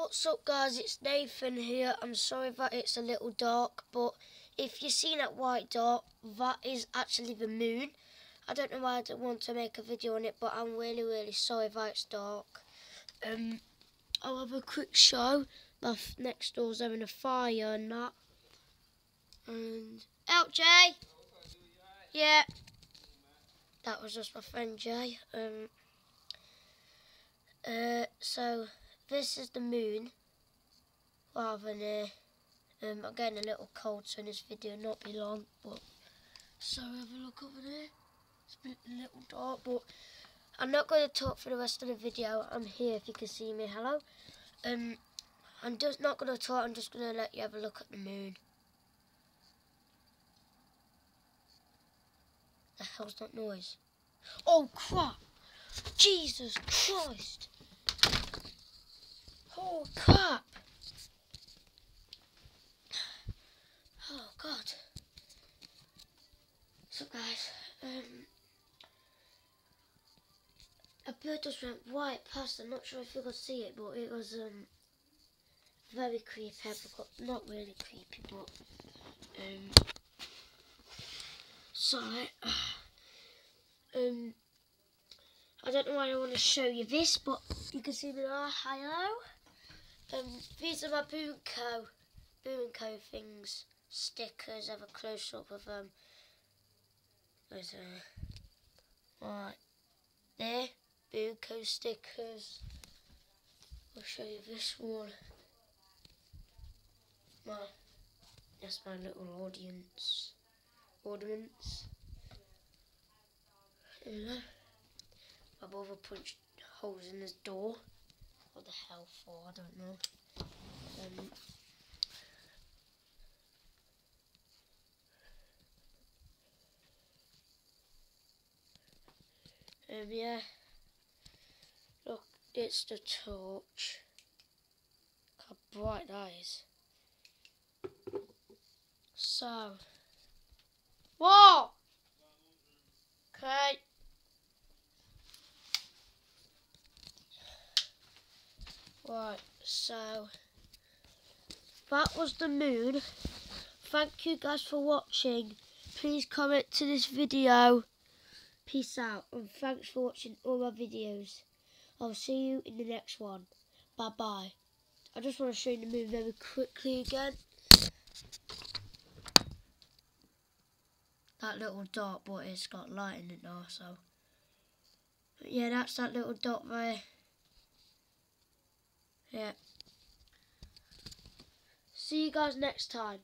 What's up guys, it's Nathan here. I'm sorry that it's a little dark, but if you see that white dot, that is actually the moon. I don't know why I don't want to make a video on it, but I'm really, really sorry that it's dark. Um, I'll have a quick show. My next door's having a fire and that. And, out Jay! Yeah. That was just my friend Jay. Um, uh, so this is the moon rather than um, I'm getting a little cold so this video not be long but so have a look over there. It's a, bit, a little dark but I'm not going to talk for the rest of the video. I'm here if you can see me hello. Um I'm just not going to talk I'm just going to let you have a look at the moon. The hell's that noise? Oh crap! Jesus Christ Oh crap! Oh god. So guys, um, a bird just went right past. I'm not sure if you could see it, but it was um very creepy. Not really creepy, but um, sorry. Um, I don't know why I want to show you this, but you can see me there. Hello. Um, these are my Boo & Co. Boo & Co things. Stickers, I have a close up of them. There's a... Right. There. Boo & Co stickers. I'll show you this one. My, that's my little audience. Ornaments. My brother punched holes in his door. What the hell for? I don't know. Um, um, yeah. Look, it's the torch. How bright that is. So. Whoa! Okay. Right, so that was the moon. Thank you guys for watching. Please comment to this video. Peace out and thanks for watching all my videos. I'll see you in the next one. Bye bye. I just want to show you the moon very quickly again. That little dot, but it's got light in it now, so. But yeah, that's that little dot there. Yeah. See you guys next time.